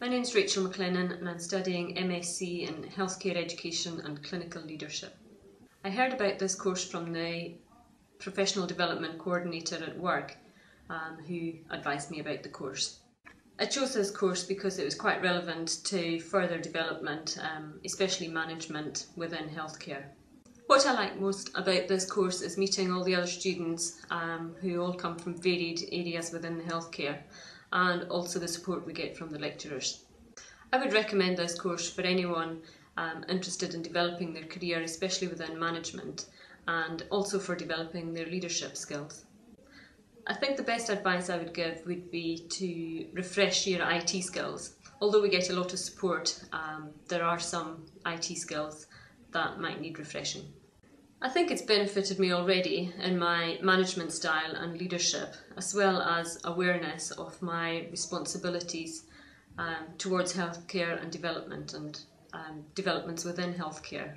My name is Rachel McLennan and I'm studying MSc in Healthcare Education and Clinical Leadership. I heard about this course from the Professional Development Coordinator at work um, who advised me about the course. I chose this course because it was quite relevant to further development, um, especially management within healthcare. What I like most about this course is meeting all the other students um, who all come from varied areas within the healthcare and also the support we get from the lecturers. I would recommend this course for anyone um, interested in developing their career, especially within management, and also for developing their leadership skills. I think the best advice I would give would be to refresh your IT skills. Although we get a lot of support, um, there are some IT skills that might need refreshing. I think it's benefited me already in my management style and leadership, as well as awareness of my responsibilities um, towards healthcare and development and um, developments within healthcare.